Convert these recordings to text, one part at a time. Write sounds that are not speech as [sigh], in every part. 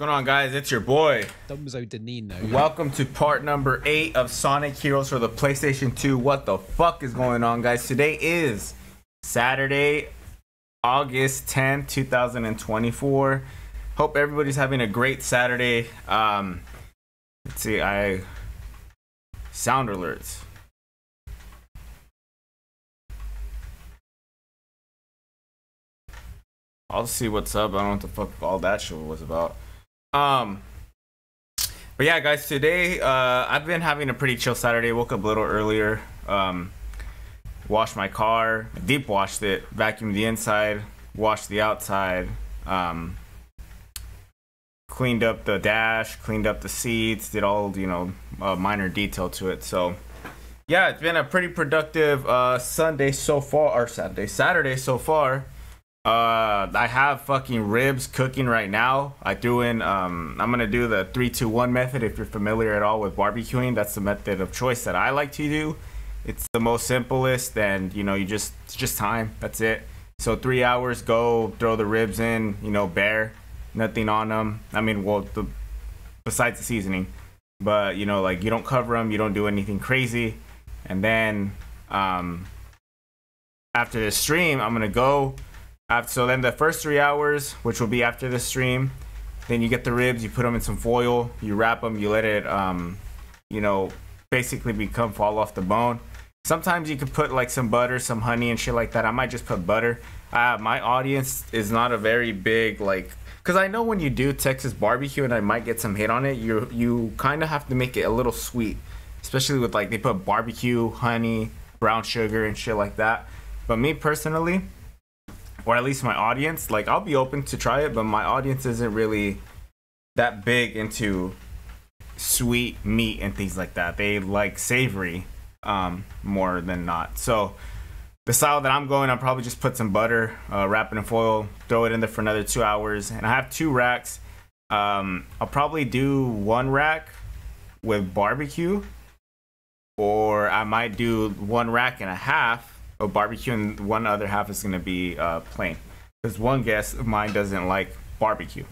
going on, guys? It's your boy. Denino. Welcome to part number eight of Sonic Heroes for the PlayStation 2. What the fuck is going on, guys? Today is Saturday, August 10th, 2024. Hope everybody's having a great Saturday. Um, let's see, I sound alerts. I'll see what's up. I don't know what the fuck all that shit was about. Um, but yeah, guys, today uh, I've been having a pretty chill Saturday. Woke up a little earlier. Um, washed my car, deep washed it, vacuumed the inside, washed the outside. Um, cleaned up the dash, cleaned up the seats, did all you know uh, minor detail to it. So yeah, it's been a pretty productive uh, Sunday so far, or Saturday, Saturday so far. Uh, I have fucking ribs cooking right now. I threw in. Um, I'm gonna do the three, two, one method. If you're familiar at all with barbecuing, that's the method of choice that I like to do. It's the most simplest, and you know, you just it's just time. That's it. So three hours, go throw the ribs in. You know, bare, nothing on them. I mean, well, the, besides the seasoning, but you know, like you don't cover them, you don't do anything crazy, and then um, after the stream, I'm gonna go so then the first three hours, which will be after the stream, then you get the ribs, you put them in some foil, you wrap them, you let it, um, you know, basically become fall off the bone. Sometimes you could put like some butter, some honey, and shit like that. I might just put butter. Uh, my audience is not a very big like, cause I know when you do Texas barbecue, and I might get some hate on it. You you kind of have to make it a little sweet, especially with like they put barbecue, honey, brown sugar, and shit like that. But me personally, or at least my audience, like I'll be open to try it, but my audience isn't really that big into sweet meat and things like that. They like savory um, more than not. So the style that I'm going, I'll probably just put some butter, uh, wrap it in foil, throw it in there for another two hours, and I have two racks. Um, I'll probably do one rack with barbecue, or I might do one rack and a half of barbecue, and one other half is going to be uh, plain. Because one guest of mine doesn't like barbecue.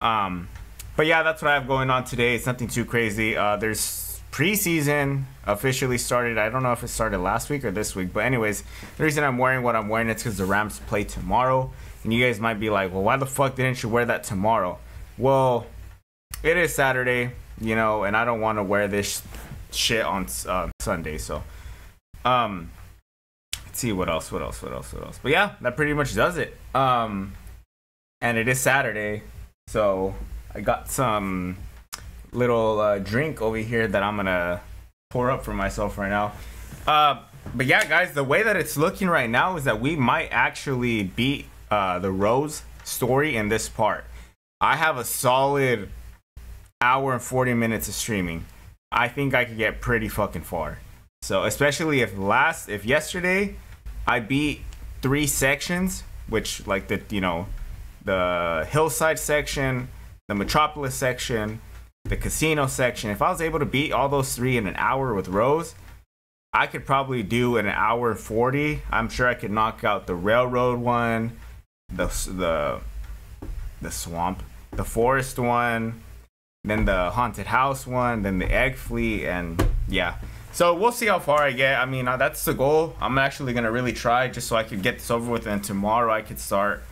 Um, but yeah, that's what I have going on today. It's nothing too crazy. Uh, there's preseason officially started. I don't know if it started last week or this week, but anyways, the reason I'm wearing what I'm wearing is because the Rams play tomorrow, and you guys might be like, "Well, why the fuck didn't you wear that tomorrow?" Well, it is Saturday, you know, and I don't want to wear this shit on uh, Sunday, so um, see what else, what else, what else, what else. But yeah, that pretty much does it. Um, and it is Saturday, so I got some little uh, drink over here that I'm gonna pour up for myself right now. Uh, but yeah, guys, the way that it's looking right now is that we might actually beat uh, the Rose story in this part. I have a solid hour and 40 minutes of streaming. I think I could get pretty fucking far. So, especially if last, if yesterday I beat three sections, which like the, you know, the hillside section, the metropolis section, the casino section. If I was able to beat all those three in an hour with Rose, I could probably do an hour 40. I'm sure I could knock out the railroad one, the the the swamp, the forest one, then the haunted house one, then the egg fleet, and yeah. So we'll see how far I get. I mean, uh, that's the goal. I'm actually gonna really try just so I could get this over with, and tomorrow I could start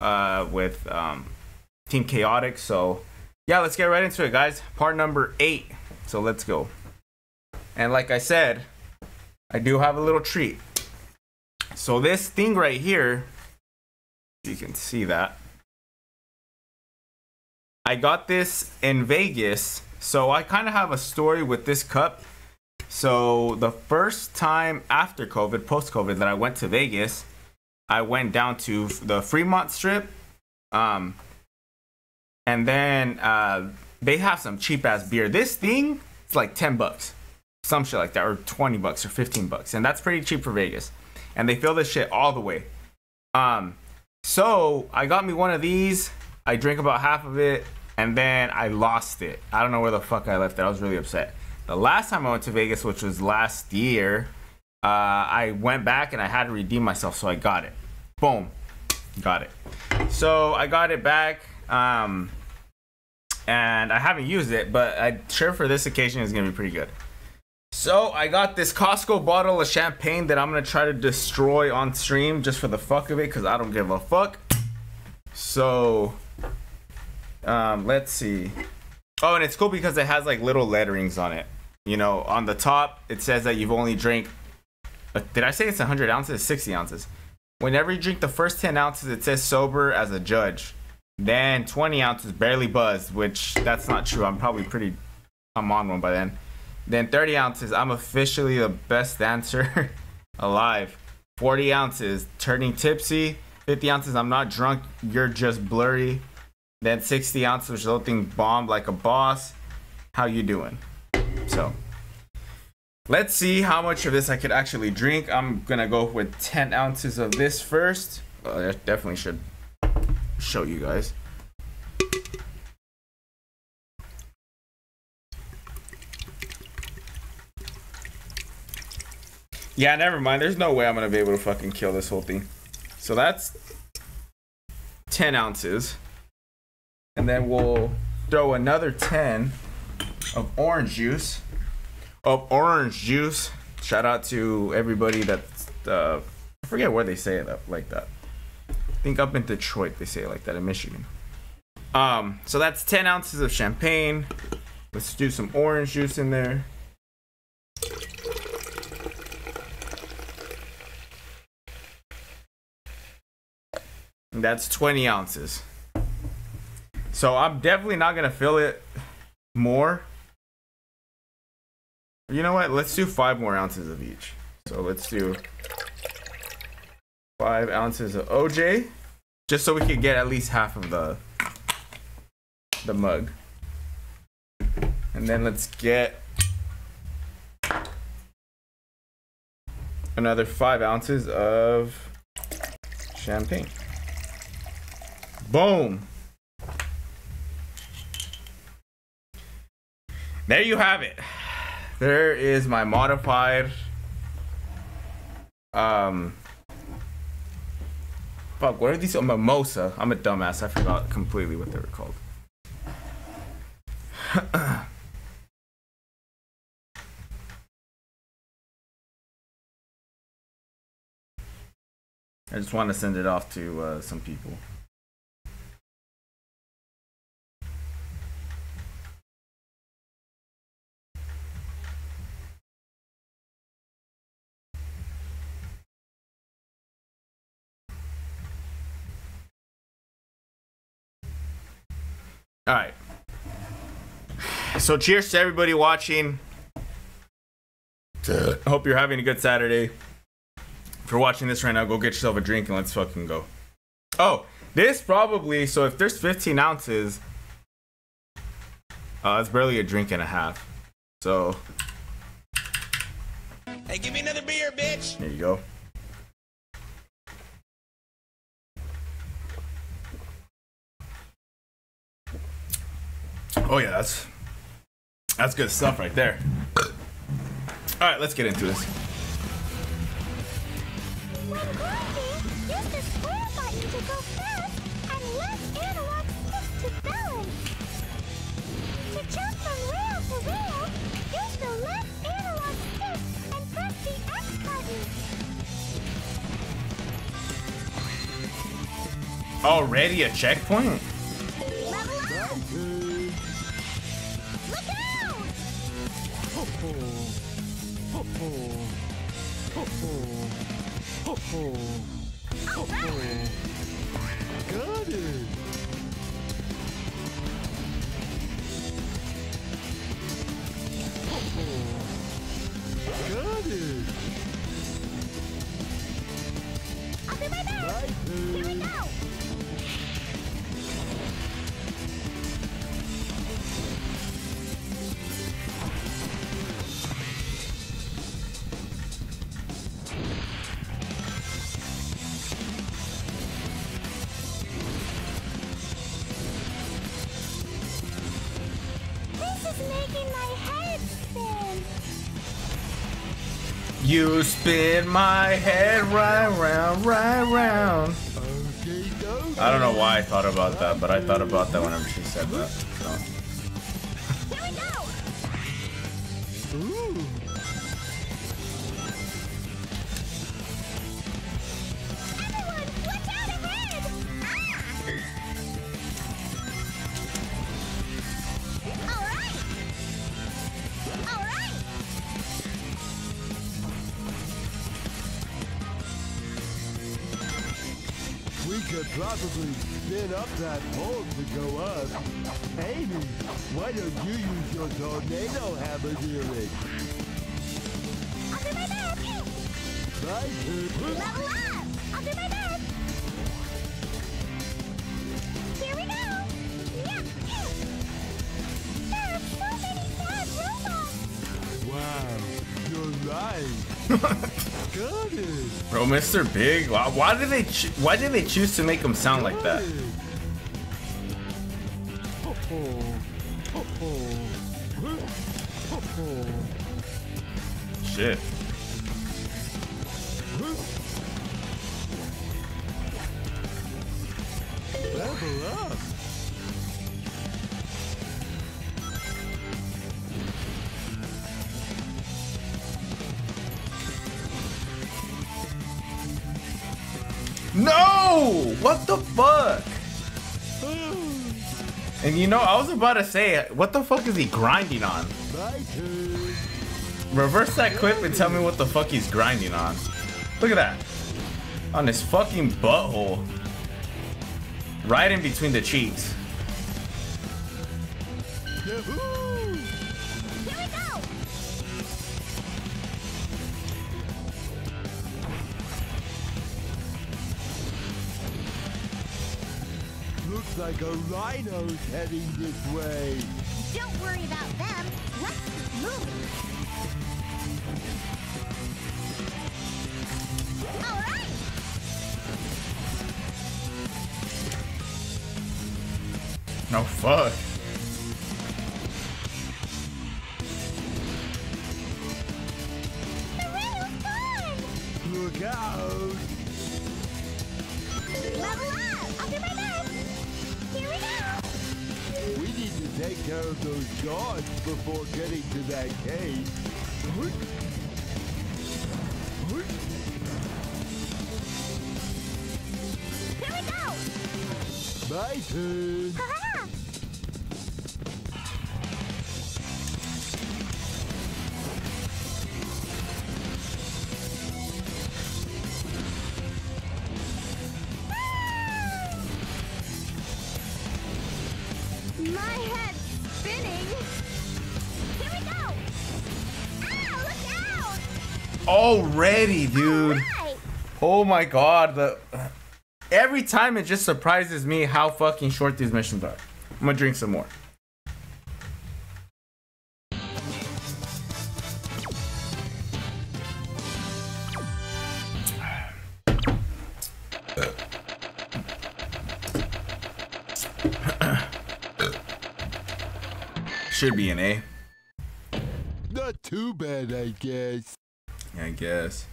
uh, with um, Team Chaotic. So yeah, let's get right into it, guys. Part number eight. So let's go. And like I said, I do have a little treat. So this thing right here, you can see that. I got this in Vegas. So I kind of have a story with this cup. So the first time after COVID, post COVID, that I went to Vegas, I went down to the Fremont Strip. Um, and then uh, they have some cheap ass beer. This thing, it's like 10 bucks. Some shit like that, or 20 bucks or 15 bucks. And that's pretty cheap for Vegas. And they fill this shit all the way. Um, so I got me one of these. I drank about half of it, and then I lost it. I don't know where the fuck I left it. I was really upset. The last time I went to Vegas, which was last year, uh, I went back and I had to redeem myself, so I got it. Boom, got it. So I got it back. Um, and I haven't used it, but I'm sure for this occasion it's gonna be pretty good. So I got this Costco bottle of champagne that I'm gonna try to destroy on stream just for the fuck of it, cause I don't give a fuck. So, um, let's see. Oh, and it's cool because it has like little letterings on it. You know, on the top it says that you've only drank. Uh, did I say it's 100 ounces? 60 ounces. Whenever you drink the first 10 ounces, it says sober as a judge. Then 20 ounces barely buzzed, which that's not true. I'm probably pretty. I'm on one by then. Then 30 ounces, I'm officially the best dancer [laughs] alive. 40 ounces, turning tipsy. 50 ounces, I'm not drunk, you're just blurry. Then 60 ounces, resulting bomb like a boss. How you doing? So, let's see how much of this I could actually drink. I'm gonna go with 10 ounces of this first. Well, I definitely should show you guys. Yeah, never mind. There's no way I'm gonna be able to fucking kill this whole thing. So that's 10 ounces. And then we'll throw another 10 of orange juice. Of orange juice. Shout out to everybody that uh, I forget where they say it up like that. I think up in Detroit they say it like that in Michigan. Um, so that's 10 ounces of champagne. Let's do some orange juice in there. That's 20 ounces. So I'm definitely not gonna fill it more. You know what? Let's do five more ounces of each. So let's do five ounces of OJ, just so we can get at least half of the the mug. And then let's get another five ounces of champagne. Boom. There you have it. There is my modified um fuck what are these? A mimosa. I'm a dumbass. I forgot completely what they were called. [coughs] I just want to send it off to uh, some people All right. So cheers to everybody watching. I Hope you're having a good Saturday. If you're watching this right now, go get yourself a drink and let's fucking go. Oh, this probably so if there's 15 ounces, uh, it's barely a drink and a half. So. Hey, give me another beer, bitch. There you go. Oh yeah, that's that's good stuff right there. All right, let's get into this. Already a use right! Got it. Got it. I'll be right back! Here we go! You spin my head right round, right round. I don't know why I thought about that, but I thought about that whenever she said that. So. Probably spin up that pole to go up. Amy, why don't you use your tornado hammer it? I'll do my best! Right? Level up! Mr. Big, why, why did they why did they choose to make him sound like that? About to say, what the fuck is he grinding on? Reverse that clip and tell me what the fuck he's grinding on. Look at that. On his fucking butthole. Right in between the cheeks. A rhino's heading this way. Don't worry about My turn. My head's spinning. Here we go. Ow, look out. Already, dude. Right. Oh my god, the every time it just surprises me how fucking short these missions are. I'm gonna drink some more. [clears throat] Should be an A, Not too bad, I guess. I guess.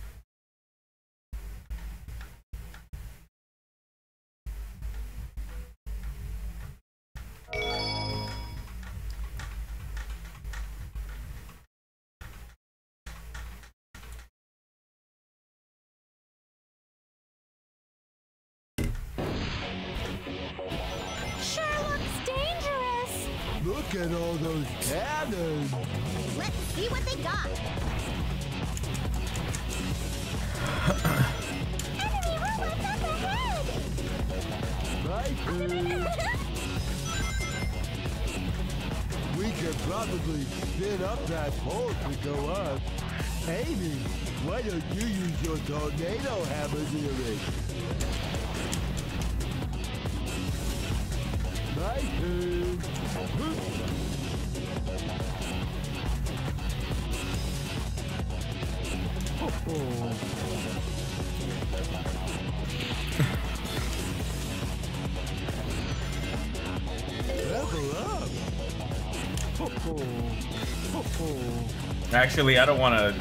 Actually, I don't want to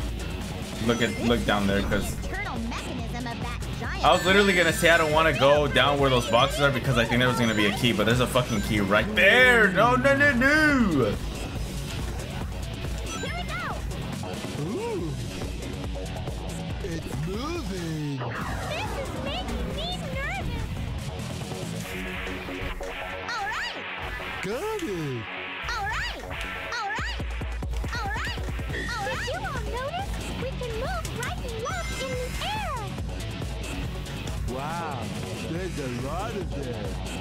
look at look down there because Internal mechanism of that giant I was literally gonna say I don't want to go down where those boxes are because I think there was gonna be a key, but there's a fucking key right there. No, no, no, no. Here we go. Ooh. It's moving. This is making me nervous. All right. Got it. There's a lot of them.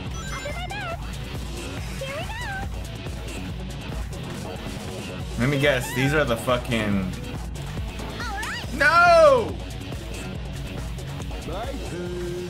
Let me guess. These are the fucking. Right. No. My turn.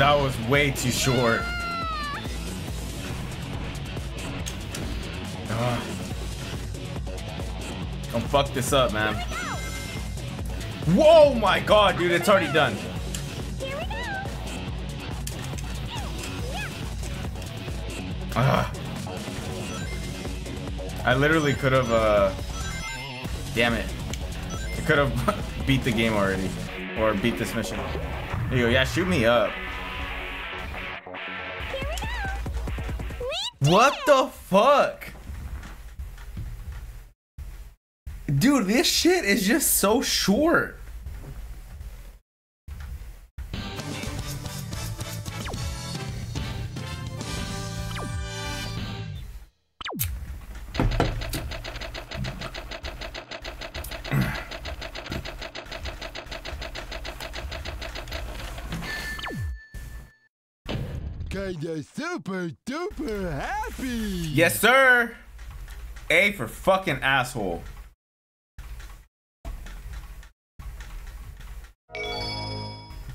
That was way too short. Ugh. Don't fuck this up, man. Whoa, my god, dude, it's already done. Ugh. I literally could have, uh. Damn it. I could have [laughs] beat the game already. Or beat this mission. There you go. Yeah, shoot me up. What the fuck? Dude, this shit is just so short. Kinda super. Yes, sir. A for fucking asshole.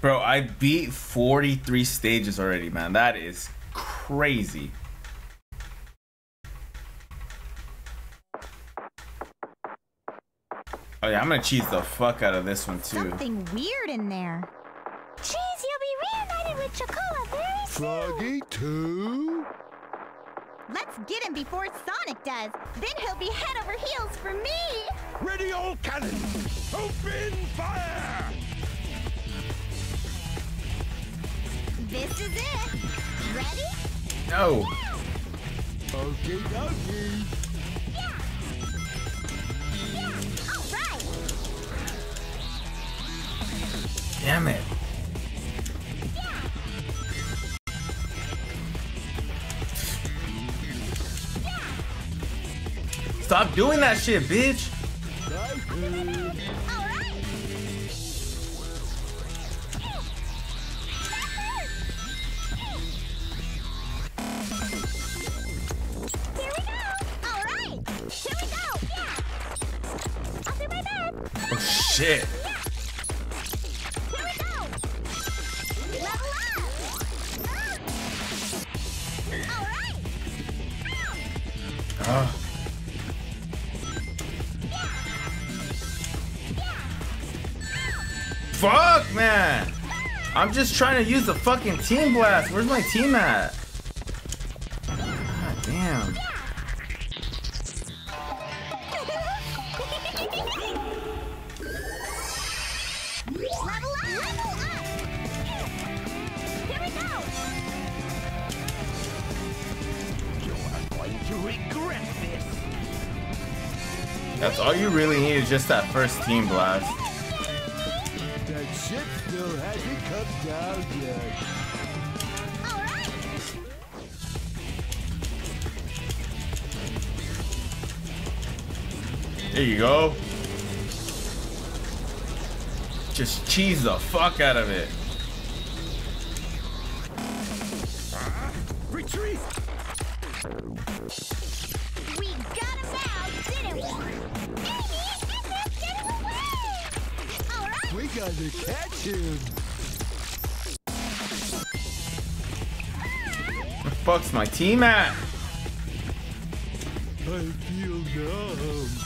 Bro, I beat 43 stages already, man. That is crazy. Oh yeah, I'm gonna cheese the fuck out of this one too. Something weird in there. Cheese, you'll be reunited with Chocola very soon. Froggy too? Let's get him before Sonic does. Then he'll be head over heels for me. Ready all cannons! Open fire! This is it. Ready? No. Okay, dokie. Yeah! Yeah! All right. Damn it. Stop doing that shit, bitch. Trying to use the fucking team blast. Where's my team at? God damn. That's all you really need is just that first team blast. There you go. Just cheese the fuck out of it. Retreat! We got him now, didn't we? Amy, Ethan's getting away! Alright, We gotta catch him. Ah! Where the fuck's my team at? I feel numb.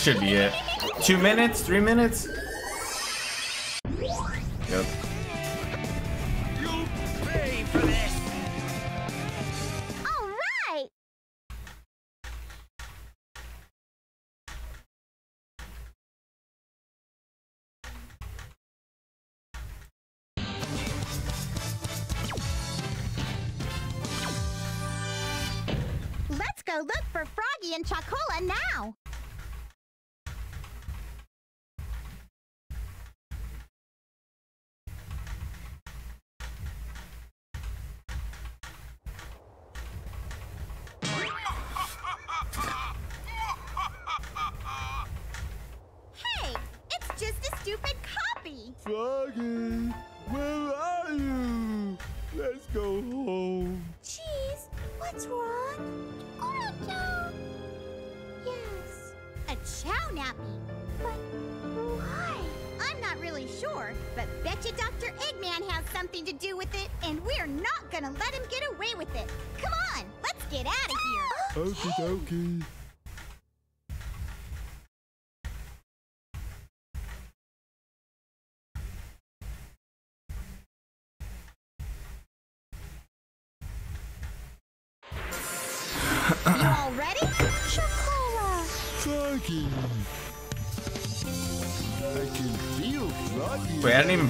Should be it. Two minutes? Three minutes?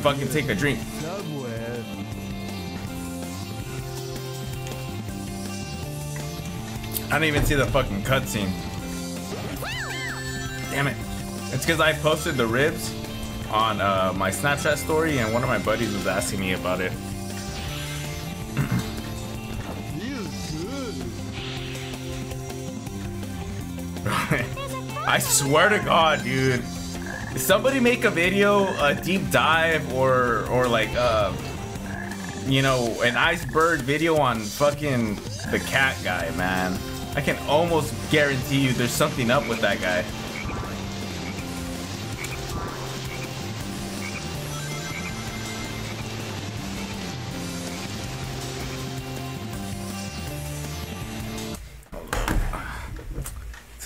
Fucking take a drink. I didn't even see the fucking cutscene. Damn it. It's because I posted the ribs on uh, my Snapchat story, and one of my buddies was asking me about it. [laughs] I swear to God, dude. Somebody make a video, a deep dive, or or like uh, you know, an iceberg video on fucking the cat guy, man. I can almost guarantee you there's something up with that guy.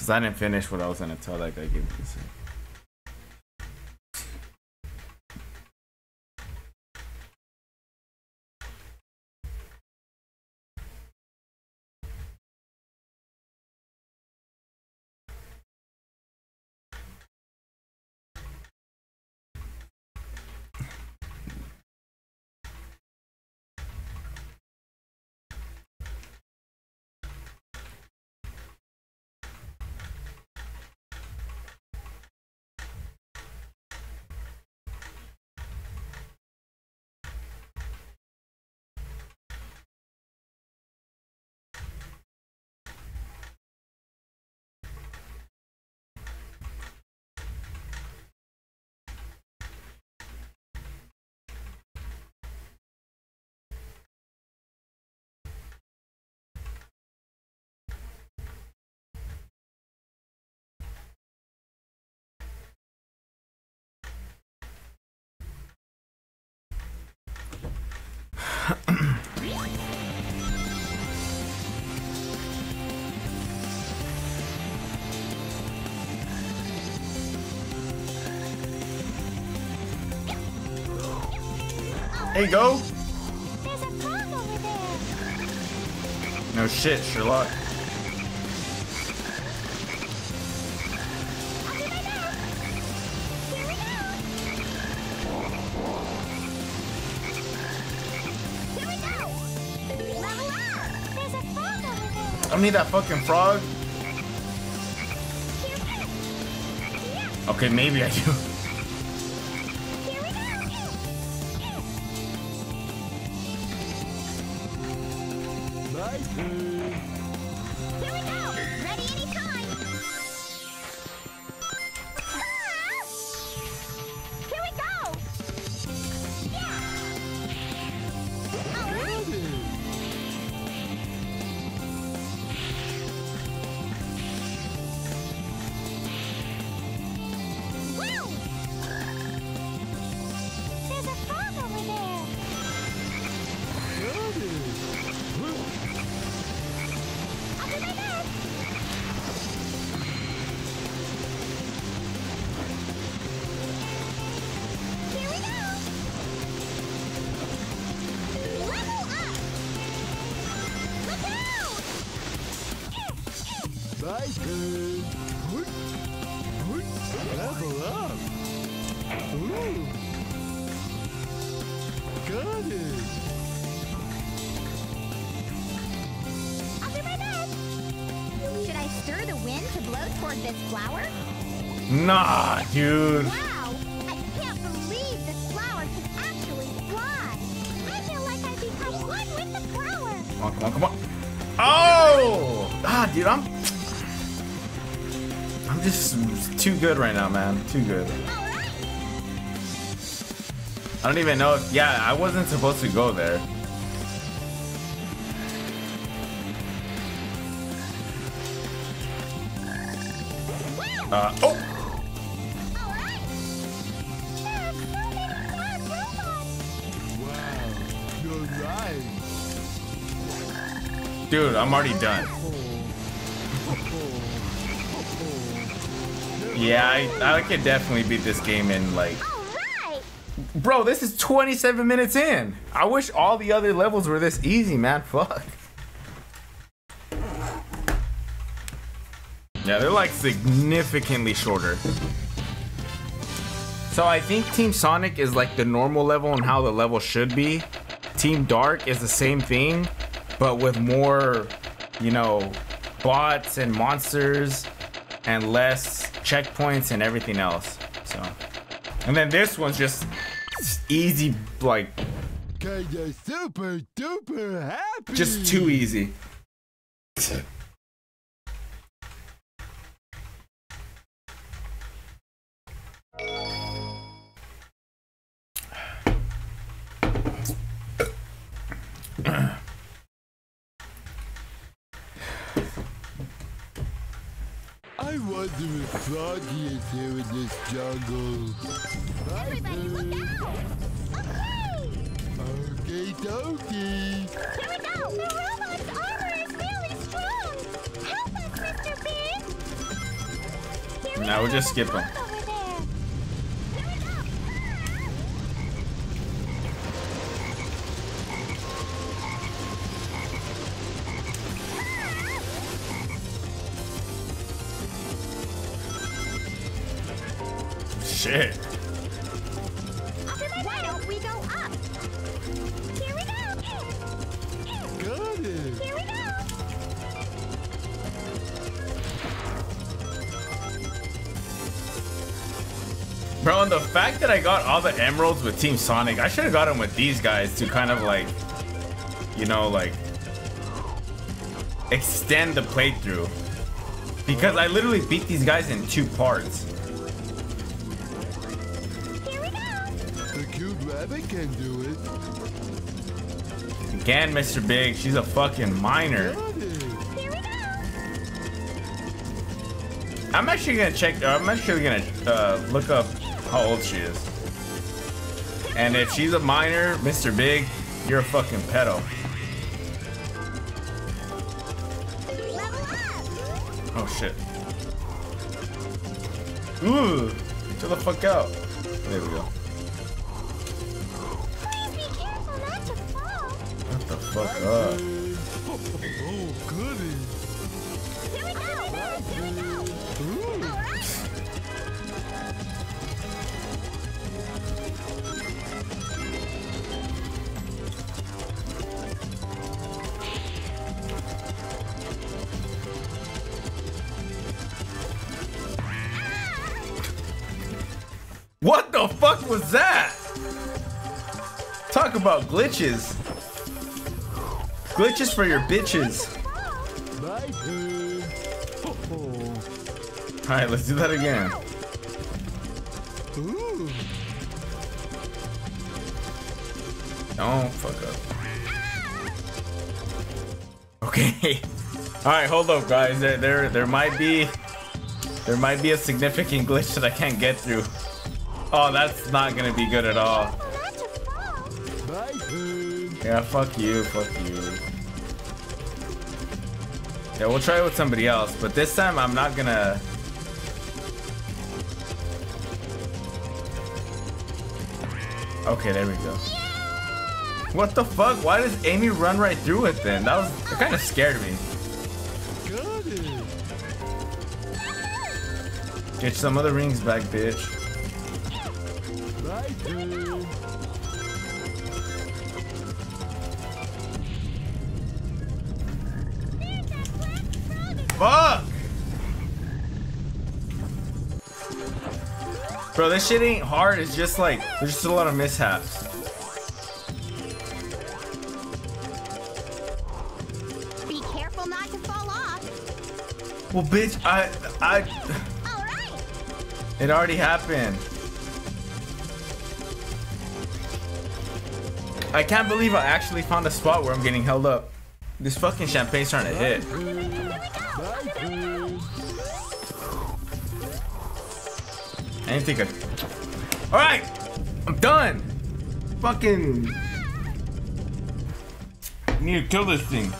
[sighs] I didn't finish what I was gonna tell that guy, give me a second. There you go. There's a frog over there. No shit, Sherlock. I'll do my best. Here we go. Here we go. Level up. There's a frog over there. I don't need that fucking frog. Here we go. Yeah. Okay, maybe I do. My I don't even know if. Yeah, I wasn't supposed to go there. Uh, oh! Dude, I'm already done. Yeah, I, I could definitely beat this game in like. Bro, this is 27 minutes in. I wish all the other levels were this easy, man. Fuck. Yeah, they're like significantly shorter. So I think Team Sonic is like the normal level and how the level should be. Team Dark is the same thing, but with more, you know, bots and monsters and less checkpoints and everything else. So, and then this one's just easy, like Kinda super duper happy. just too easy. [laughs] if Froggy is here in this jungle. Everybody look out. Okay. Okay, dokie. Here we go. The robot's armor is really strong. Help us, Mr. Big. Here we Now we'll just skip the him. Why don't we go up? Here we go. It. Here we go. Bro, and the fact that I got all the emeralds with Team Sonic, I should have got them with these guys to kind of like, you know, like extend the playthrough. Because I literally beat these guys in two parts. Can do it. Again, Mr. Big, she's a fucking minor. Got it. Here we go. I'm actually gonna check. Uh, I'm actually gonna uh, look up how old she is. And if she's a minor, Mr. Big, you're a fucking pedo. Oh shit. Ooh, chill the fuck out. There we go. Up. Oh, goody. Here we go! Here we go! What the fuck was that? Talk about glitches. Glitches for your bitches. Alright, let's do that again. Don't fuck up. Okay. [laughs] Alright, hold up guys. There there there might be there might be a significant glitch that I can't get through. Oh, that's not gonna be good at all. Yeah, fuck you, fuck you. Yeah, we'll try it with somebody else, but this time I'm not gonna. Okay, there we go. What the fuck? Why does Amy run right through it then? That was kind of scared me. Get some of the rings back, bitch. Bro, this shit ain't hard. It's just like there's just a lot of mishaps. Be careful not to fall off. Well, bitch, I, I, Alright! it already happened. I can't believe I actually found a spot where I'm getting held up. This fucking champagne's starting to hit. My turn. I need to take. All right, I'm done. Fucking. I need to kill this thing.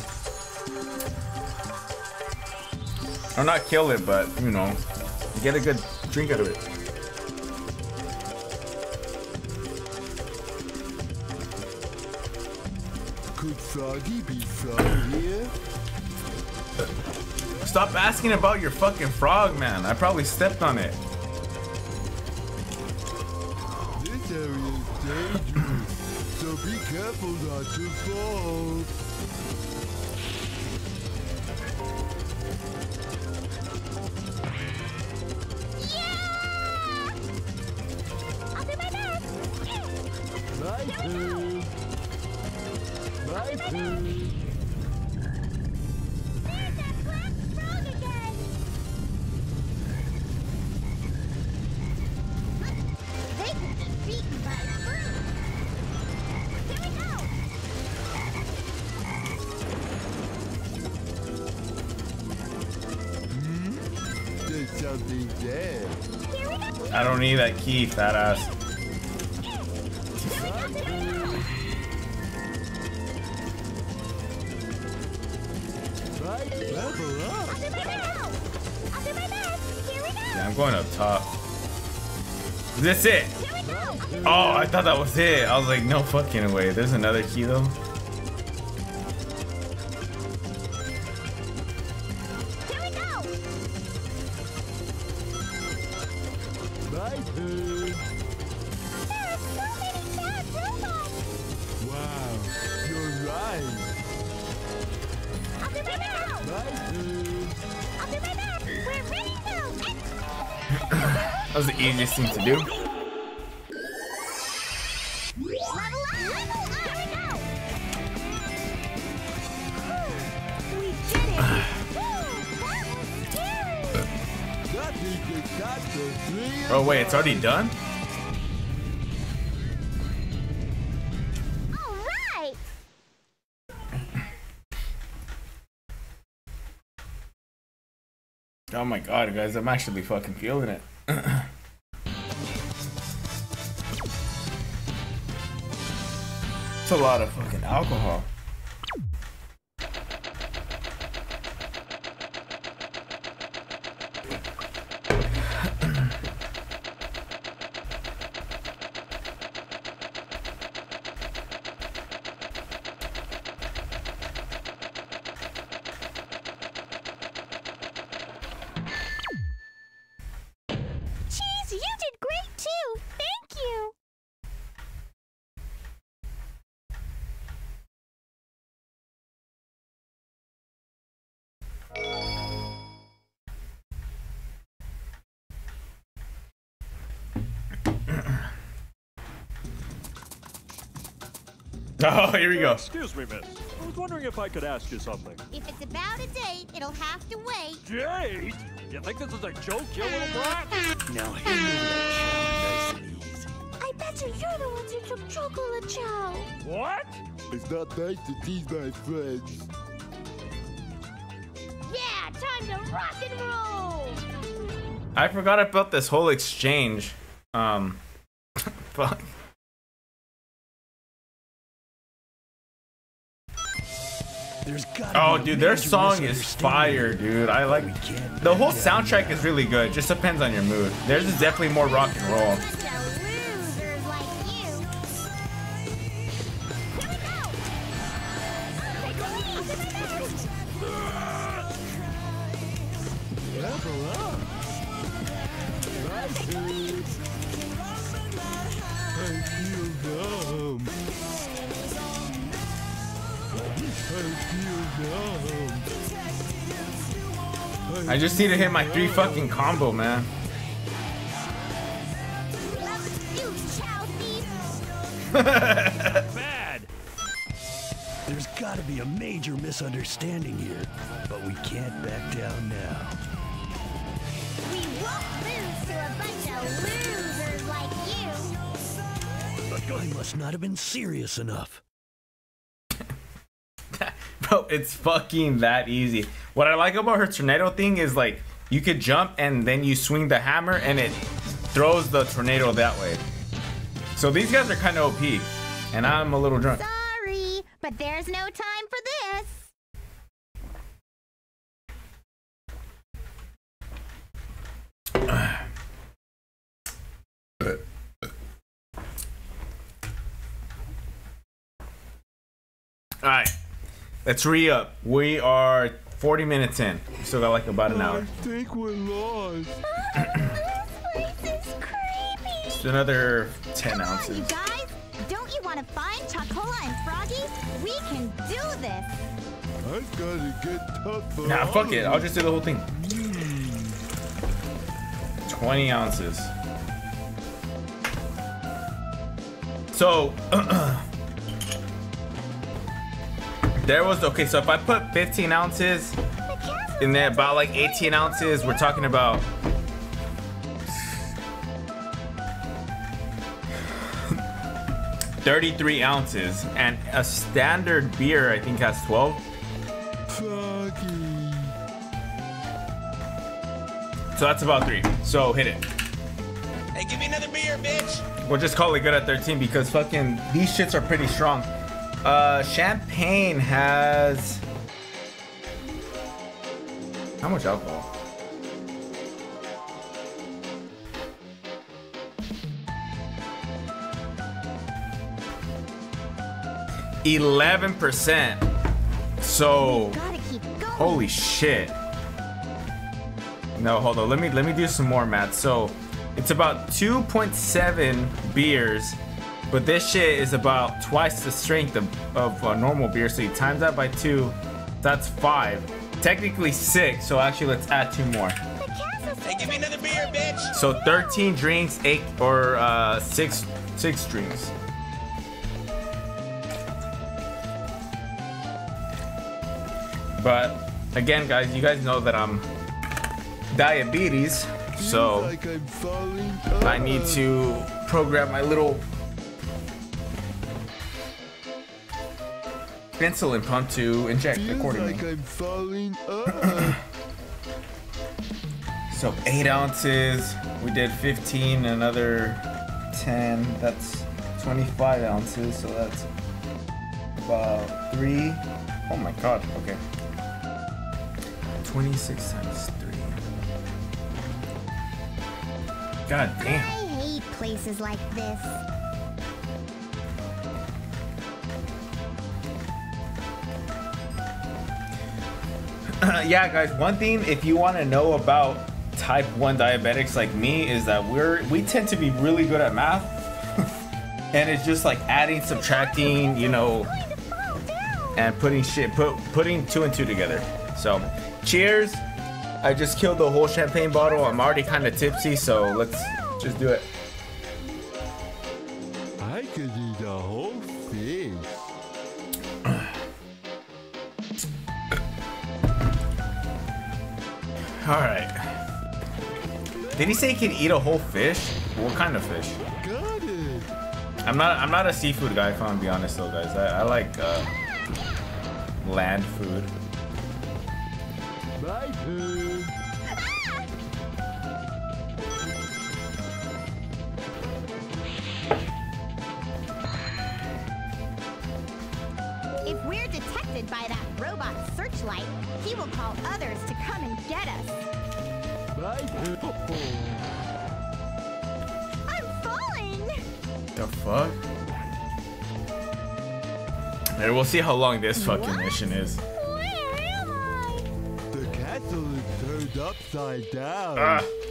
Or not kill it, but you know, get a good drink out of it. Could Froggy be from here? Stop asking about your fucking frog, man. I probably stepped on it. Area is dangerous, so be careful not to fall. I'll do my best! My turn. My turn. My best! Here we go! Yeah, I'm going up top. Is this it? Here we go! Oh, I thought that was it. I was like, no fucking way. There's another key though. Stop the three Oh of wait, it's already done? Alright! Oh my god, guys, I'm actually fucking feeling it. [clears throat] it's a lot of fucking alcohol. [laughs] Oh, here we go. Excuse me, miss. I was wondering if I could ask you something. If it's about a date, it'll have to wait. Jade! You think this is a joke, you little brat? Now hand over that Chao nice and easy. I bet you you're the ones who took chocolate Chao. What? It's not nice to tease my friends. Yeah, time to rock and roll. I forgot about this whole exchange. Um, [laughs] fuck. There's gotta Oh, dude, their song is fire, dude. I like the whole soundtrack is really good. Just depends on your mood. Theirs is definitely more rock and roll. Just need to hit my three fucking combo, man. You Chao thief. Bad! There's gotta be a major misunderstanding here, but we can't back down now. We won't lose to a bunch of losers like you. The guy must not have been serious enough. Bro, it's fucking that easy. What I like about her tornado thing is like you could jump and then you swing the hammer and it throws the tornado that way. So these guys are kind of OP, and I'm a little drunk. Sorry, but there's no time for this. All right, let's re up. We are 40 minutes in. We still got like about an hour. I think we're lost. [gasps] this place is creepy. Just another 10 Come on, ounces. you guys. Don't you want to find Chocola and Froggy? We can do this. I've gotta get tough for Nah, fuck it. I'll just do the whole thing. 20 ounces. So, [clears throat] there was okay. So if I put 15 ounces in there, about like 18 ounces, we're talking about. Thirty-three ounces, and a standard beer I think has twelve. So that's about three. So hit it. Hey, give me another beer, bitch. We'll just call it good at 13 because fucking these shits are pretty strong. Uh, champagne has how much alcohol? Eleven percent. So. Holy shit. No, hold on. Let me let me do some more math. So, it's about 2.7 beers, but this shit is about twice the strength of, of a normal beer. So you times that by two, that's five. Technically six. So actually, let's add two more. Hey, give me another beer, bitch. So 13 drinks, eight or uh, six six drinks. But again, guys, you guys know that I'm diabetes, so like I'm falling I need to program my little insulin pump to inject Feels accordingly. like I'm falling [clears throat] off. So eight ounces. We did 15, another 10. That's 25 ounces. So that's about three. Oh my god. Okay. 26 times three. God I damn. hate places like this. [clears throat] yeah, guys. One thing, if you want to know about type one diabetics like me, is that we're we tend to be really good at math, [laughs] and it's just like adding, subtracting, you know, and putting shit put putting two and two together. So, cheers. I just killed the whole champagne bottle. I'm already kind of tipsy, so let's just do it. I could All right. Did he say he can eat a whole fish? What kind of fish? I'm not. I'm not a seafood guy. If I'm gonna be honest, though, guys. I, I like uh, land food. My turn. See how long this fucking mission is. Where am I? The castle is turned upside down. Ah.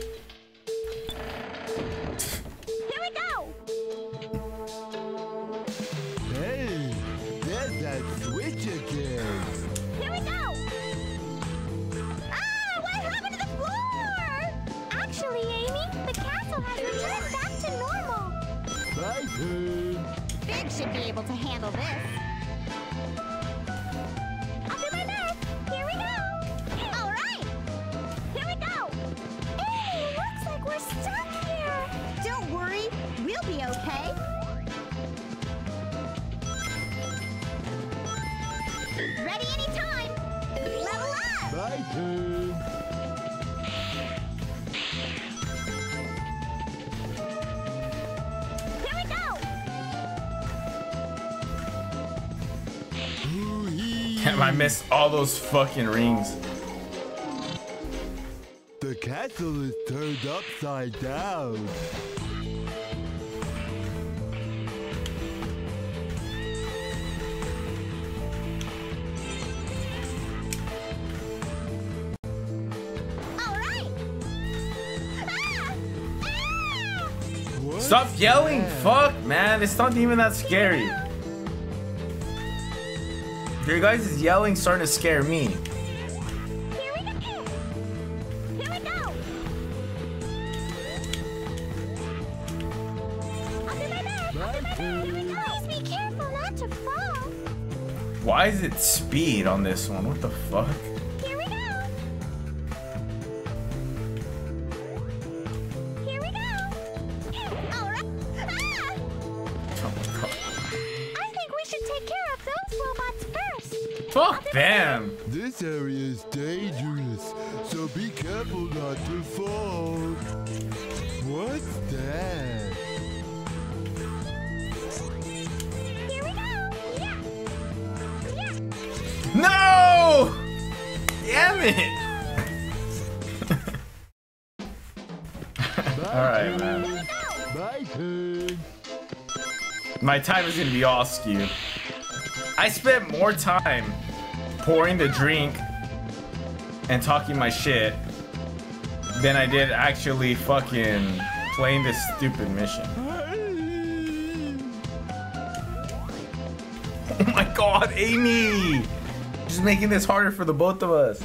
Those fucking rings. The castle is turned upside down. All right. Ah! Ah! What? Stop yelling! Fuck, man. It's not even that scary. Your guys' is yelling starting to scare me. Why is it speed on this one? What the fuck? Them! This area is dangerous, so be careful not to fall. What's that? Here we go. Yeah. Yeah. No! Damn it! [laughs] Alright, man. My turn. My time is gonna be all skewed. I spent more time pouring the drink and talking my shit than I did actually fucking playing this stupid mission. [laughs] Oh my god, Amy! She's making this harder for the both of us.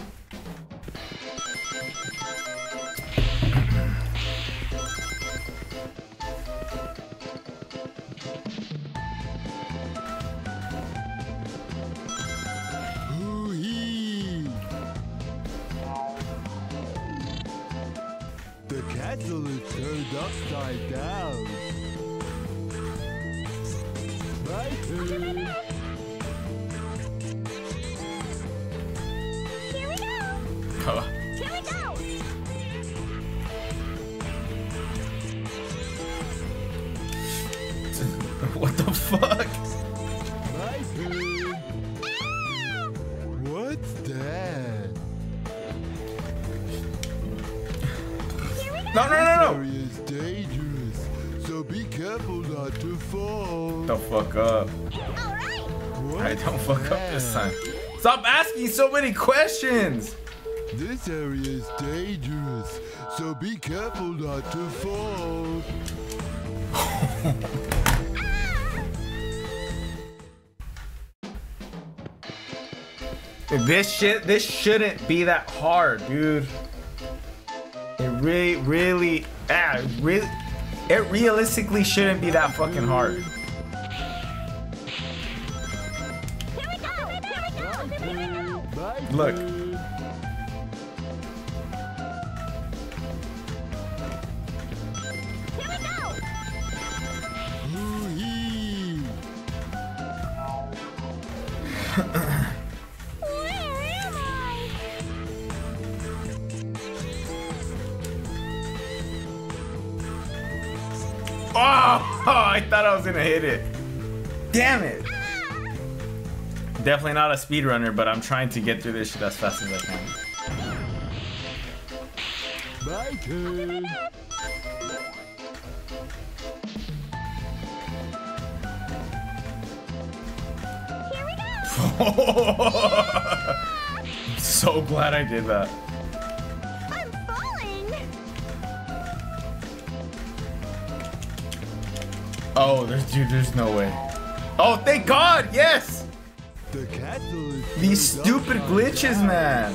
Questions! This area is dangerous, so be careful not to fall. This shit, this shouldn't be that hard, dude. It really, really, ah, really, it realistically shouldn't be that fucking hard. Bye. Look. [laughs] [laughs] Oh, I thought I was gonna hit it. Damn it. Definitely not a speedrunner, but I'm trying to get through this shit as fast as I can. My turn. Here we go. [laughs] so glad I did that. I'm falling. Oh, there's dude, there's no way. Oh, thank God, yes! These stupid glitches, man.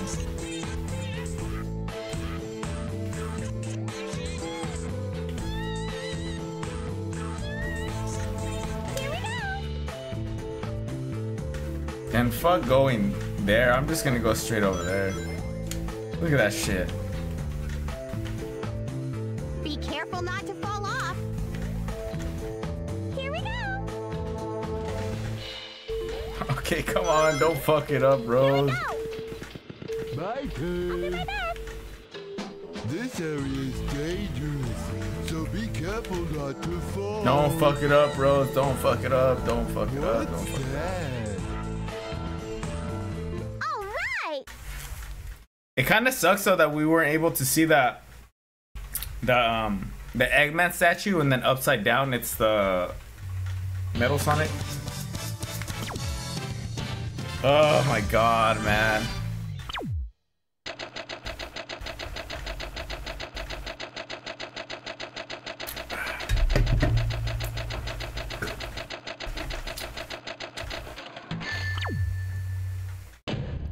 And fuck going there. I'm just gonna go straight over there. Look at that shit. On, don't fuck it up, Rose. My turn. This area is dangerous, so be careful not to fall. Don't fuck it up, Rose. Don't fuck it up. Don't fuck it up. Don't What's fuck it up. All right. It kind of sucks though that we weren't able to see that the um the Eggman statue and then upside down it's the Metal Sonic. Oh my god, man.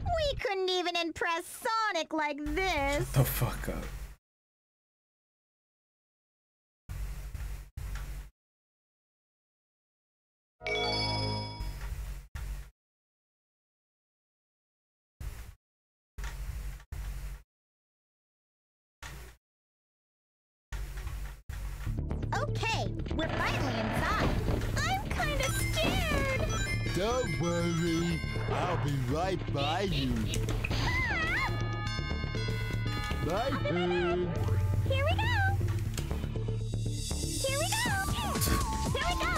We couldn't even impress Sonic like this. Shut The fuck up. Okay, we're finally inside. I'm kinda scared. Don't worry, I'll be right by you. My turn. Here we go. Here we go. Here we go.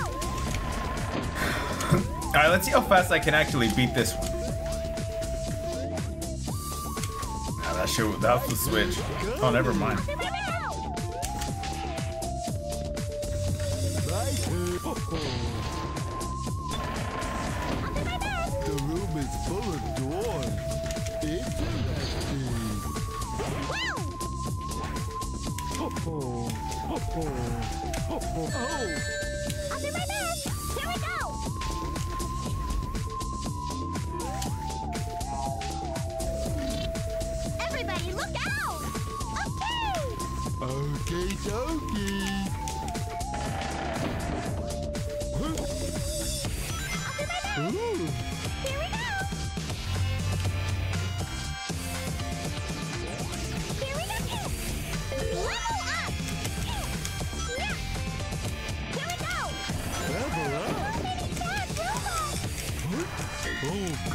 All right, let's see how fast I can actually beat this one. Nah, that shit, that was the switch. Oh, never mind. The room is full of doors. Interesting. I'll do my best. Here we go. Everybody, look out! Okay. Okay, dokie.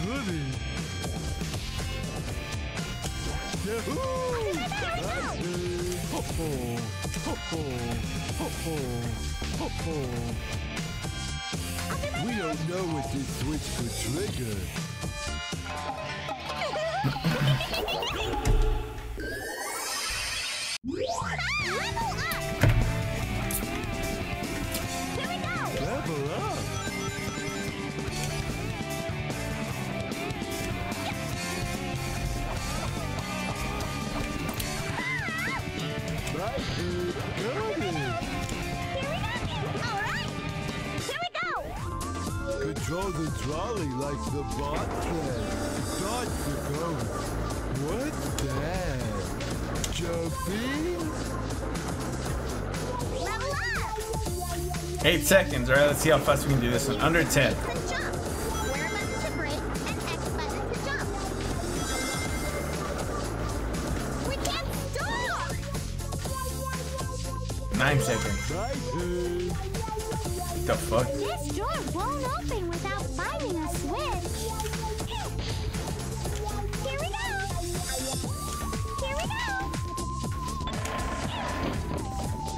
Yahoo! Ho, ho. Ho, ho. Ho, ho. We don't know what this switch could trigger. [laughs] the the ghost. What's that? Eight seconds. All right, let's see how fast we can do this one. Under 10. To jump. Square button to brake and X button to jump. We can't stop! Nine seconds. My. The fuck? This door won't open without finding a switch. Here we go. Here we go.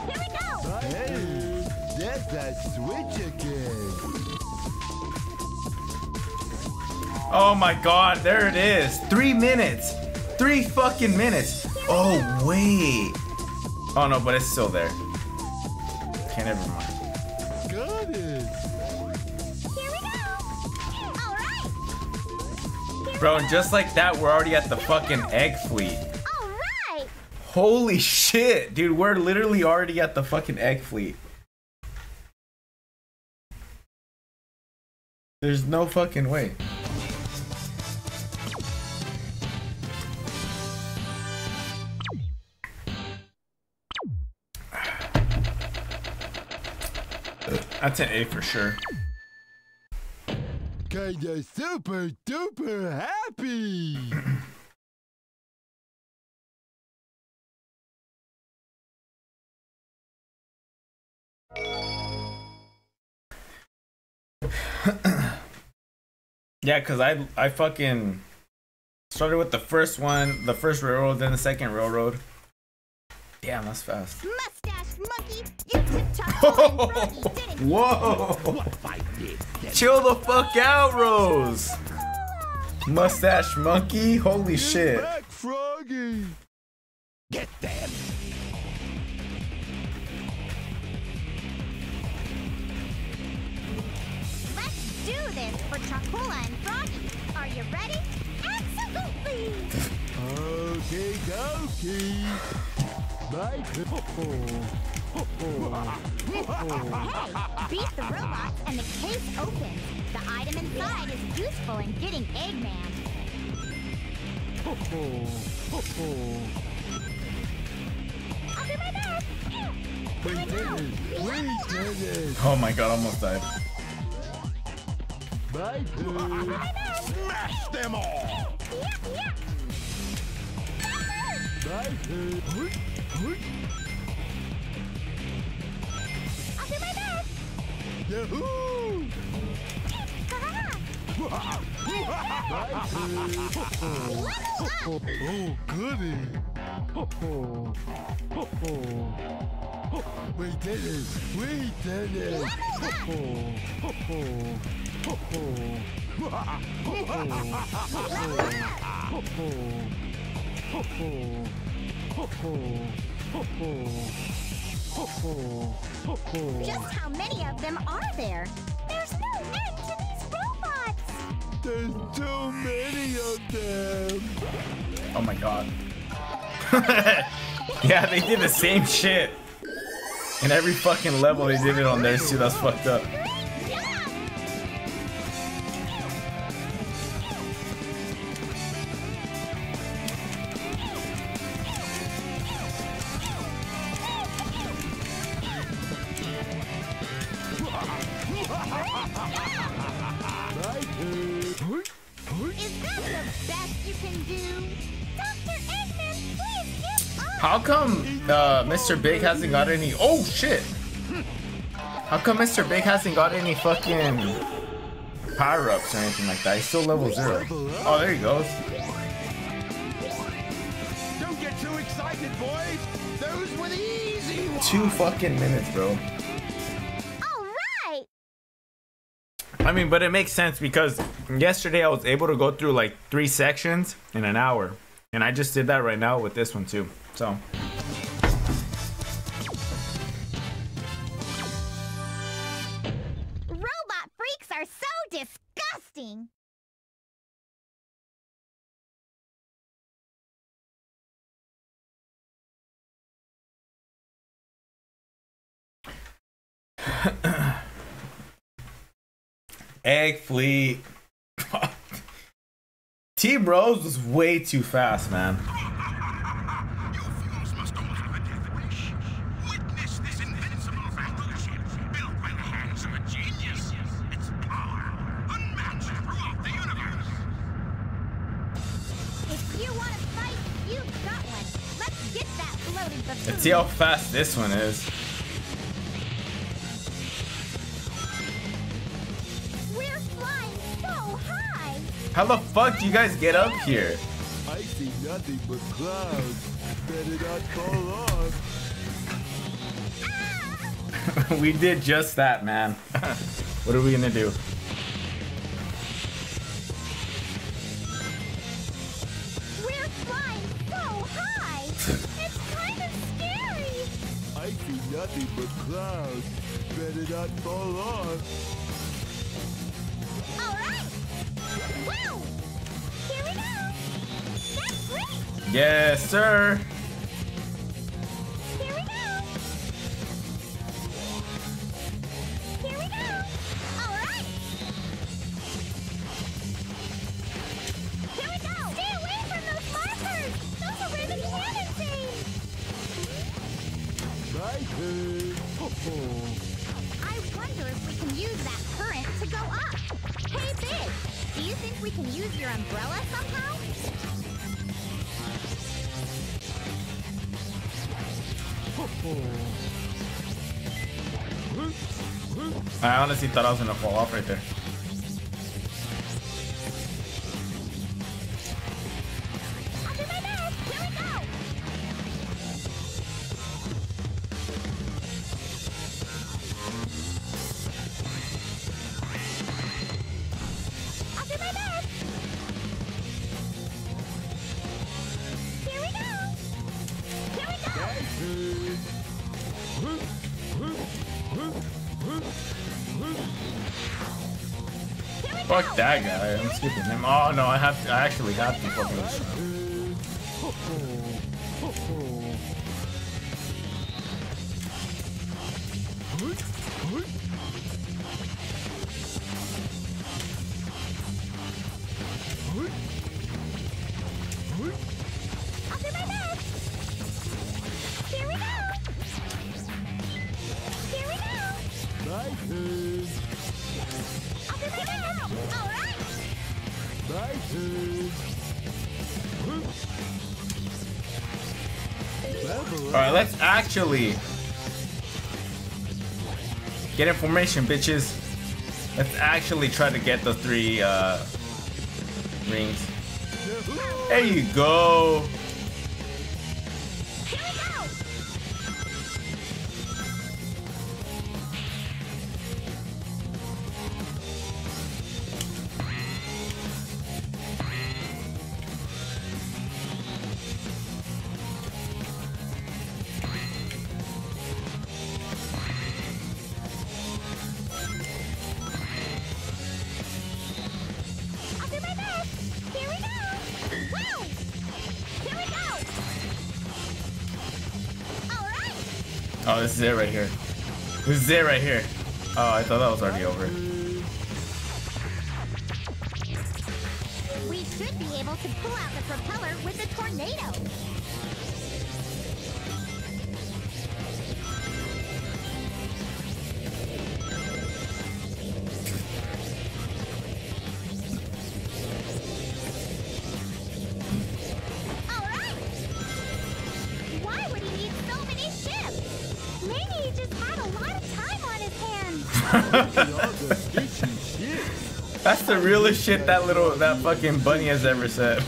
Here we go. Hey, that that switch again. Oh my god, there it is. Three minutes. Three fucking minutes. Oh, wait. Oh no, but it's still there. Okay, never mind. Bro, and just like that, we're already at the fucking egg fleet. All right. Holy shit, dude, we're literally already at the fucking egg fleet. There's no fucking way. [sighs] That's an A for sure. Kinda super duper happy. [coughs] Yeah, cause I I fucking started with the first one, the first railroad, then the second railroad. Damn, that's fast. Mustache monkey, you took Taco and [laughs] Froggy, didn't? Whoa! What if I did? Chill the fuck out, Rose. Mustache monkey, holy shit. Back, Froggy. get them. Let's do this for Chocola and Froggy. Are you ready? Absolutely. [laughs] Okay, dokie. Bye. Hey, beat the robots and the case opens. The item inside is useful in getting Eggman. I'll do my best. We did it. We. Oh my god, almost died. Bye, Pooh. Smash them all. Yeah, yeah. Bye, Pooh. I'll do my best. Yahoo! Pooh. Level up. Oh, goody. We did it. We did it. Just how many of them are there? There's no end to these robots. There's too many of them. Oh my god. [laughs] yeah, they did the same shit. In every fucking level, they did it on theirs too. That's fucked up. Mr. Big hasn't got any? Oh shit! How come Mr. Big hasn't got any fucking power ups or anything like that? He's still level zero. Oh, there he goes. Don't get too excited, boys. Those were the easy ones. Two fucking minutes, bro. All right. I mean, but it makes sense because yesterday I was able to go through like three sections in an hour, and I just did that right now with this one too. So Egg Fleet. [laughs] Team Rose was way too fast, man. Fuels must go through a death wish. How the fuck do you guys get up here? I see nothing but clouds. Better not fall off. [laughs] we did just that, man. [laughs] what are we gonna do? We're flying so high! it's kind of scary! I see nothing but clouds. Better not fall off. Yes, sir. that I was in a fall off right there. Him. Oh no, I have to. I actually have to fucking. Actually get information, bitches. Let's actually try to get the three uh, rings. There you go. Is it right here. Is it right here. Oh, I thought that was already over. We should be able to pull out the propeller with the tornado. Realest shit that little that fucking bunny has ever said.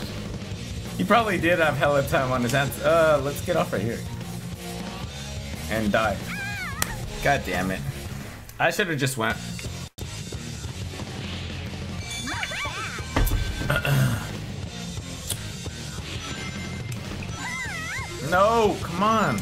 He probably did have hella time on his hands. Uh, let's get off right here and die. God damn it! I should have just went. [clears throat] No, come on.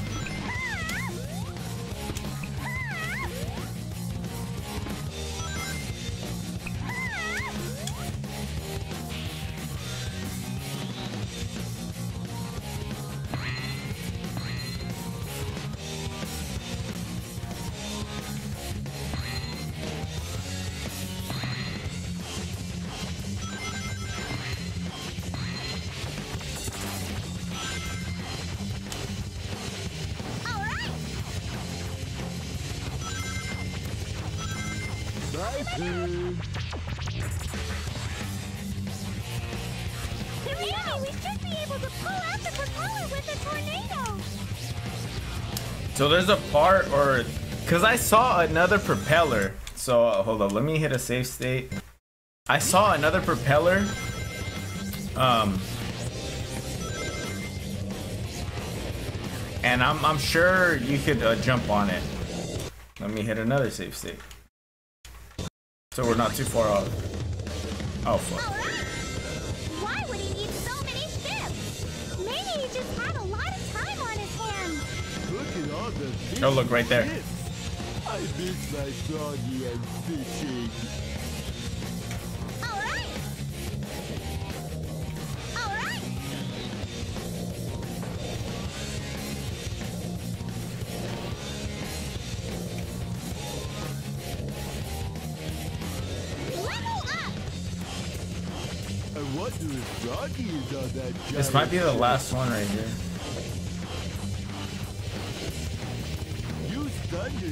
Because I saw another propeller. So uh, hold on, let me hit a safe state. I saw another propeller. Um, and I'm I'm sure you could uh, jump on it. Let me hit another safe state. So we're not too far off. Oh fuck. Alright. Why would he need so many ships? Maybe he just had a lot of time on his hands. Look at all the Oh, look, right there. And fish. I miss my froggy and fishing. Alright. Alright. Level up. I wonder if Froggy is on that This might be the last one right here.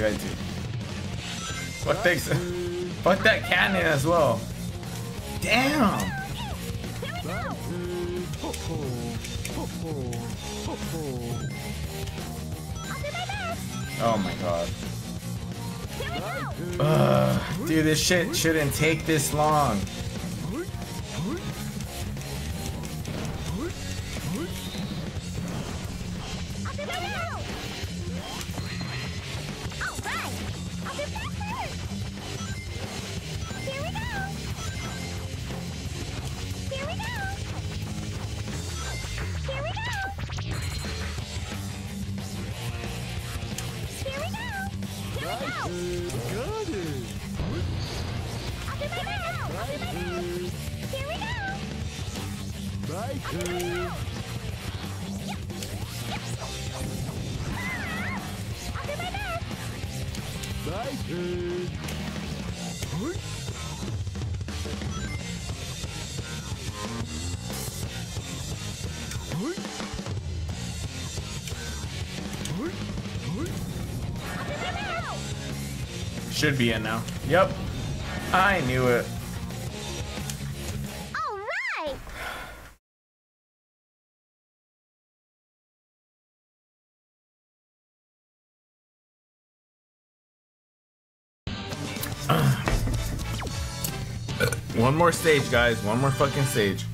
Guy too. [laughs] Fuck that. Fuck that cannon as well. Damn! Oh my god. Ugh, dude, this shit shouldn't take this long. Should be in now. Yep. I knew it. More stage, guys. One more fucking stage.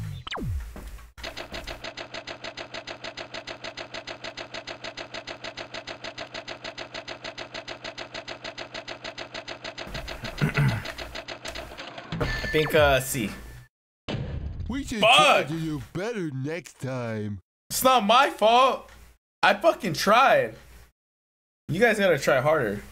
I think uh C. We should Fuck. try to do better next time. It's not my fault. I fucking tried. You guys gotta try harder.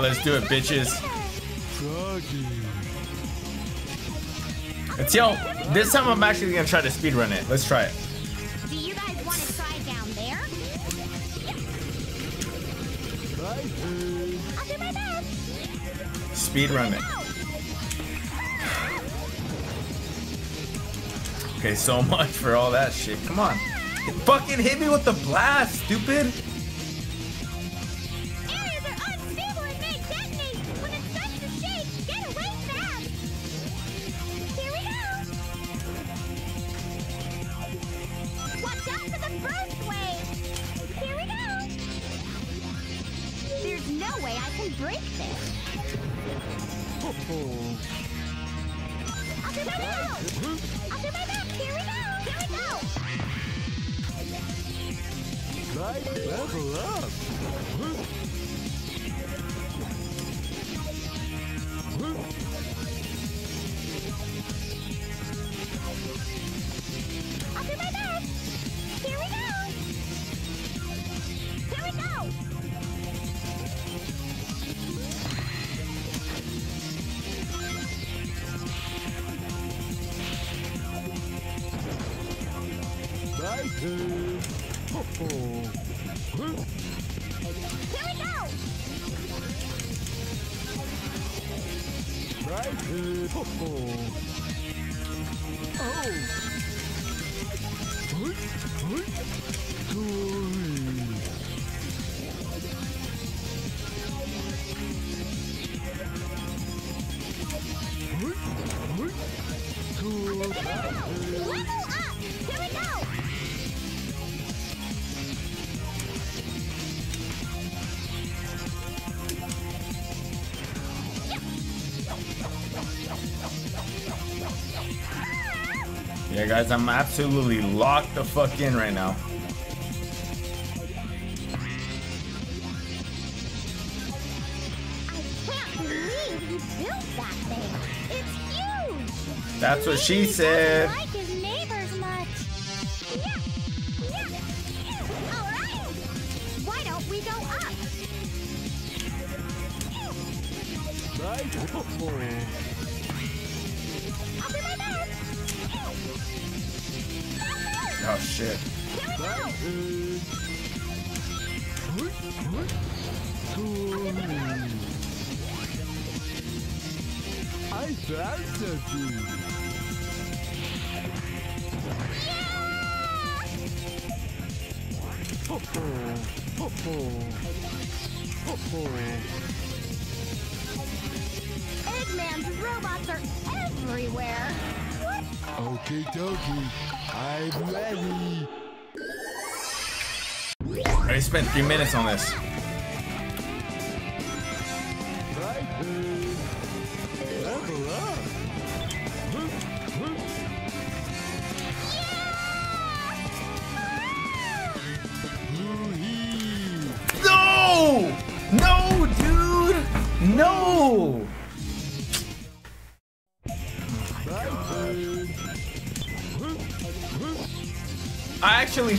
Right, let's do it, bitches. It's yo. This time I'm actually gonna try to speedrun it. Let's try it. Do you guys want to try down there? I'll do my best. Speedrun it. Okay, so [laughs] much for all that shit. Come on. Fucking hit me with the blast, stupid. Guys, I'm absolutely locked the fuck in right now. I can't believe you built that thing. It's huge. That's what she said. Everywhere. What? Okie dokie. I'm ready. I spent three minutes on this.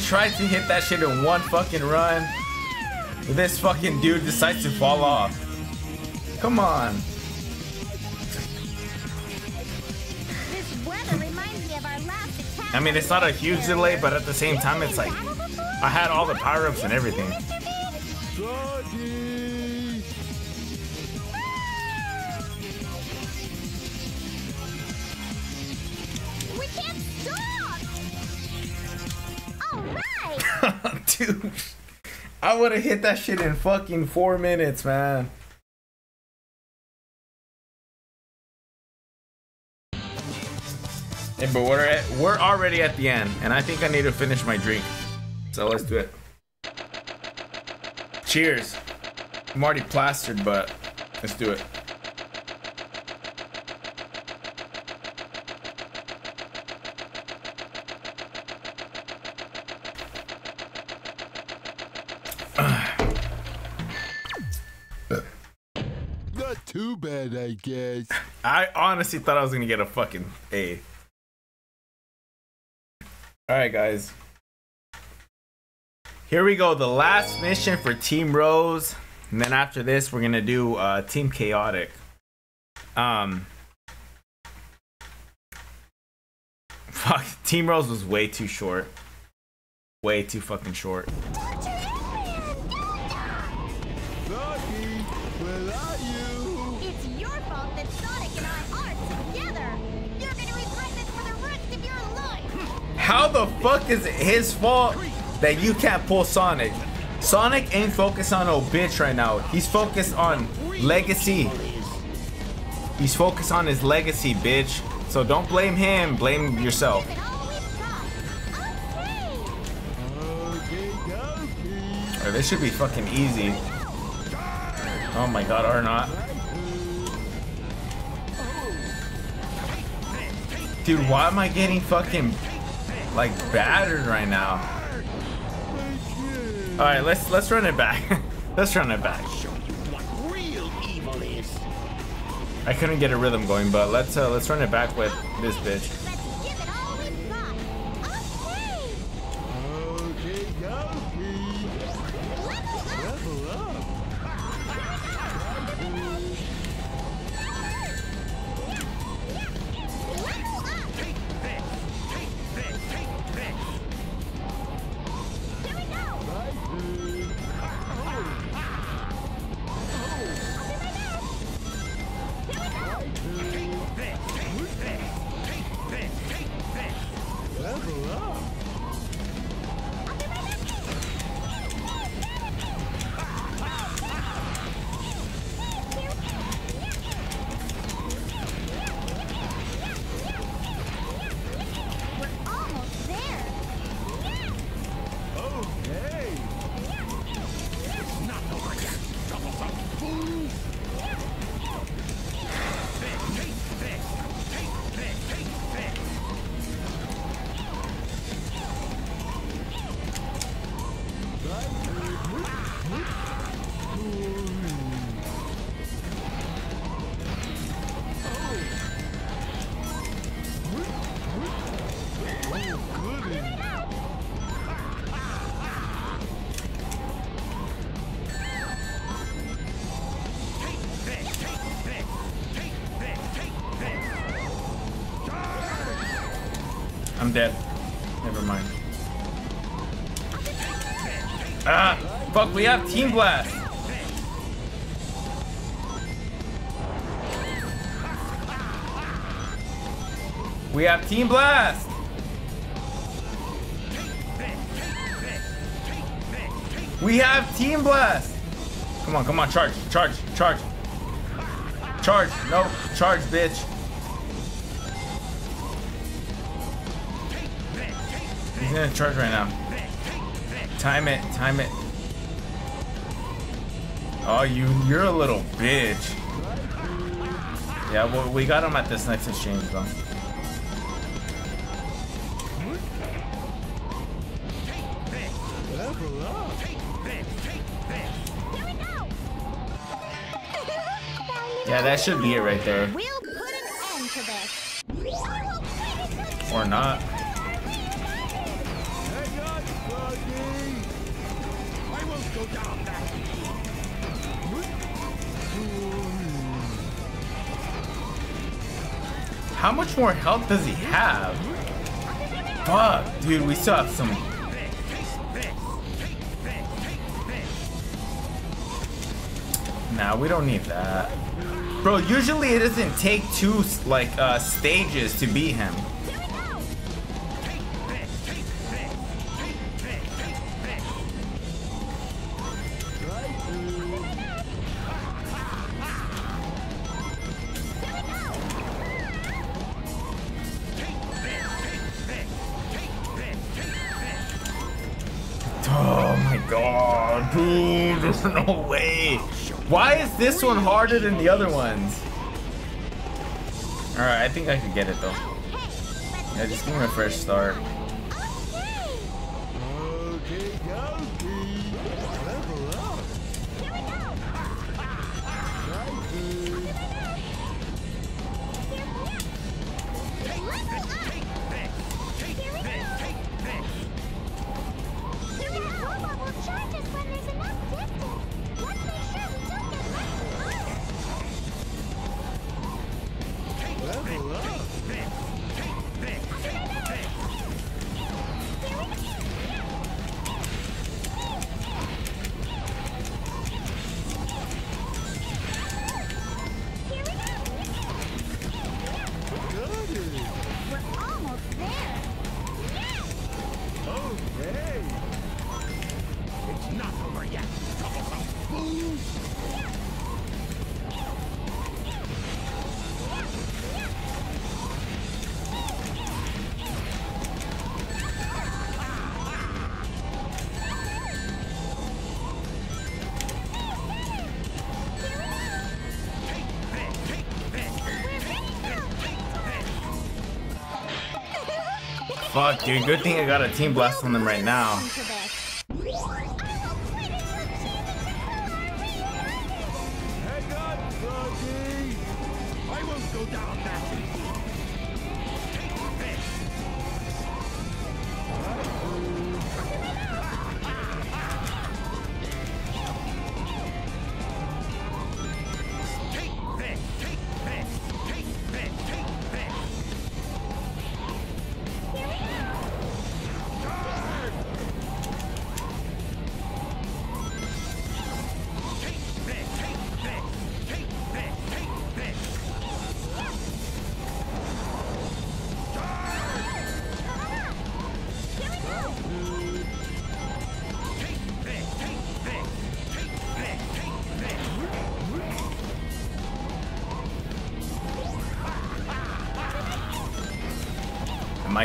Tried to hit that shit in one fucking run. But this fucking dude decides to fall off. Come on. This weather reminds me of our last attack. I mean, it's not a huge delay, but at the same time, it's like I had all the power ups and everything. I would have hit that shit in fucking four minutes, man. Yeah, but we're at, we're already at the end, and I think I need to finish my drink. So let's do it. Cheers. I'm already plastered, but let's do it. I honestly thought I was gonna get a fucking A. Alright, guys. Here we go. The last mission for Team Rose. And then after this, we're gonna do uh, Team Chaotix. Um. [laughs] Fuck. Team Rose was way too short. Way too fucking short. How the fuck is it his fault that you can't pull Sonic? Sonic ain't focused on no bitch right now. He's focused on legacy. He's focused on his legacy, bitch. So don't blame him, blame yourself. Oh, this should be fucking easy. Oh my god, or not. Dude, why am I getting fucking like battered right now? All right, let's let's run it back. [laughs] let's run it back. Show you what real evil is. I couldn't get a rhythm going, but let's uh, let's run it back with this bitch. Fuck, we have Team Blast. We have Team Blast. We have Team Blast. Come on, come on, charge, charge, charge. Charge, no, charge, bitch. He's gonna charge right now. Time it, time it. Oh, you, you're a little bitch. Yeah, well, we got him at this next exchange, though. Level up. Here we go. Yeah, that should be it right there. We'll put an end to this. Or not. How much more health does he have? Fuck, dude, we still have some. Nah, we don't need that. Bro, usually it doesn't take two like uh, stages to beat him. This one harder than the other ones? Alright, I think I could get it though. Yeah, just give me a fresh start. Fuck, dude. Good thing I got a team blast on them right now.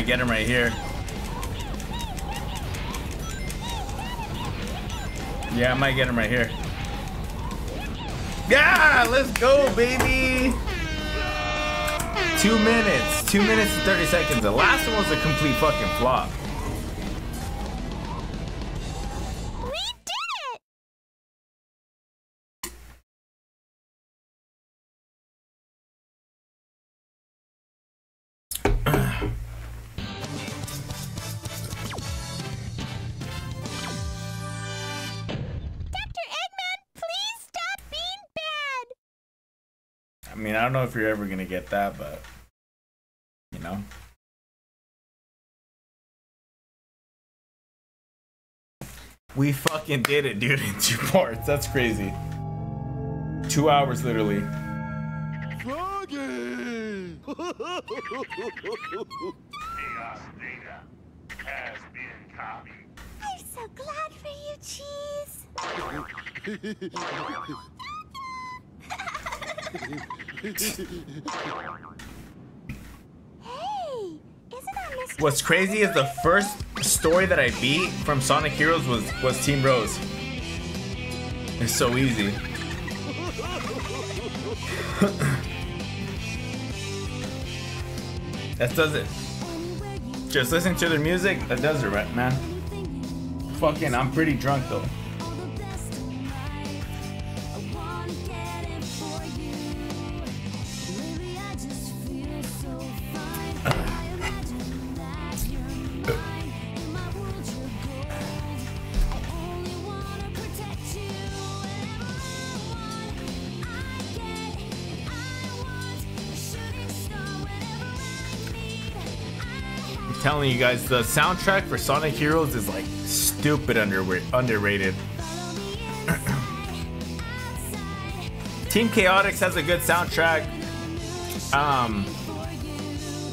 Get him right here. Yeah, I might get him right here. Yeah, let's go, baby. Two minutes, two minutes and 30 seconds. The last one was a complete fucking flop. Don't know if you're ever gonna get that, but you know. We fucking did it, dude, in two [laughs] parts. That's crazy. Two hours, literally. Froggy! Chaos data has been copied. I'm so glad for you, Cheese! [laughs] What's crazy is the first story that I beat from Sonic Heroes was was Team Rose. It's so easy. [laughs] that does it. Just listen to their music. That does it, right, man? Fucking, I'm pretty drunk though. Telling you guys, the soundtrack for Sonic Heroes is like stupid under underrated. [clears throat] Team Chaotix has a good soundtrack. Um,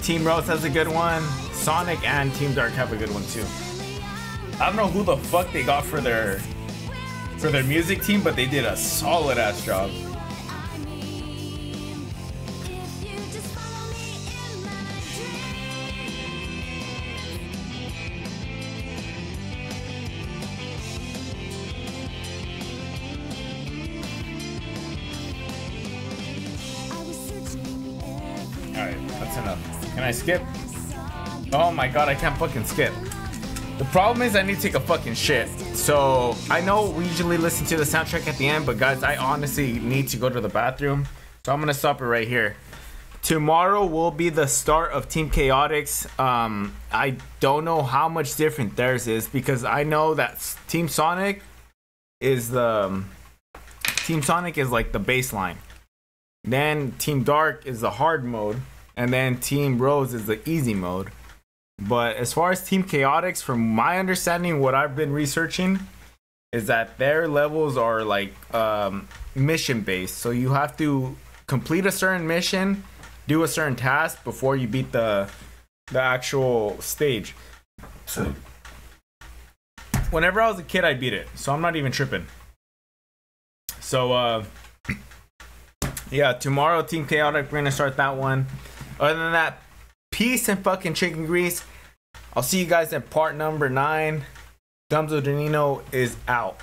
Team Rose has a good one. Sonic and Team Dark have a good one too. I don't know who the fuck they got for their for their music team, but they did a solid ass job. Skip? Oh my god, I can't fucking skip. The problem is I need to take a fucking shit. So I know we usually listen to the soundtrack at the end, but guys, I honestly need to go to the bathroom. So I'm gonna stop it right here. Tomorrow will be the start of Team Chaotix. Um, I don't know how much different theirs is because I know that Team Sonic is the um, Team Sonic is like the baseline. Then Team Dark is the hard mode, and then Team Rose is the easy mode. But as far as Team Chaotix, from my understanding, what I've been researching is that their levels are like um, mission based. So you have to complete a certain mission, do a certain task before you beat the the actual stage. So whenever I was a kid, I beat it. So I'm not even tripping. So uh, [clears throat] yeah, tomorrow Team Chaotix, we're gonna start that one. Other than that, peace and fucking chicken grease. I'll see you guys in part number nine. Dumbzo Denino is out.